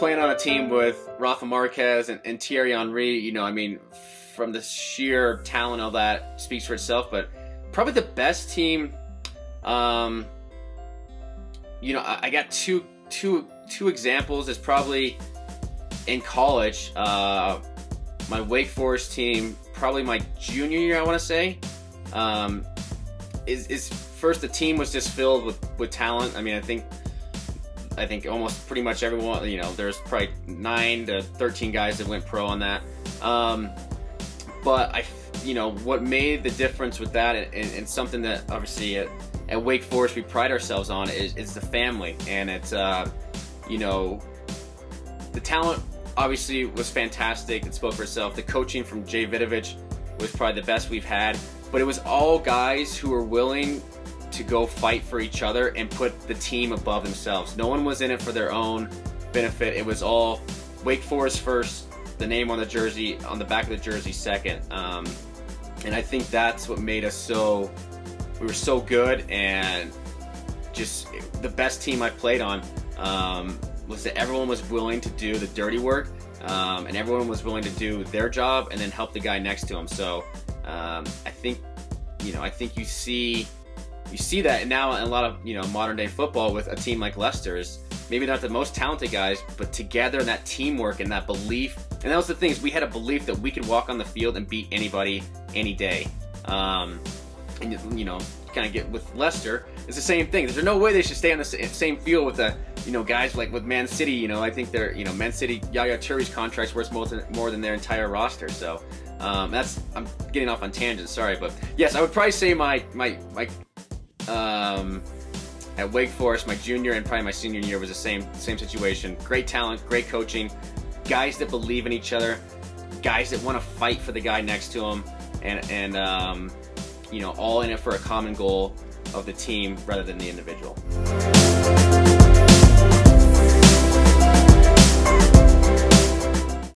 playing on a team with Rafa Marquez and, and Thierry Henry, you know, I mean, from the sheer talent of that speaks for itself. But probably the best team. Um, you know, I, I got two two two examples. Is probably in college. Uh, my Wake Forest team, probably my junior year, I want to say, um, is is first the team was just filled with with talent. I mean, I think I think almost pretty much everyone, you know, there's probably nine to 13 guys that went pro on that. Um, but I, you know, what made the difference with that and, and something that obviously at, at, Wake Forest we pride ourselves on is, is the family. And it's, uh, you know, the talent obviously was fantastic. It spoke for itself. The coaching from Jay Vidovich was probably the best we've had. But it was all guys who were willing to go fight for each other and put the team above themselves. No one was in it for their own benefit. It was all Wake Forest first, the name on the jersey, on the back of the jersey second. Um, and I think that's what made us so, we were so good and just the best team I played on um, was that everyone was willing to do the dirty work um, and everyone was willing to do their job and then help the guy next to him. So um, I think, you know, I think you see you see that now in a lot of you know modern day football with a team like Leicester is maybe not the most talented guys, but together that teamwork and that belief. And that was the thing is we had a belief that we could walk on the field and beat anybody any day. Um, and you know, kind of get with Leicester, it's the same thing. There's no way they should stay on the same field with the you know guys like with Man City. You know, I think they're you know Man City Yaya Touré's contract's worth more than more than their entire roster. So um, that's I'm getting off on tangents. Sorry, but yes, I would probably say my my my um, at Wake Forest, my junior and probably my senior year was the same same situation. Great talent, great coaching, guys that believe in each other, guys that want to fight for the guy next to them, and and um, you know all in it for a common goal of the team rather than the individual.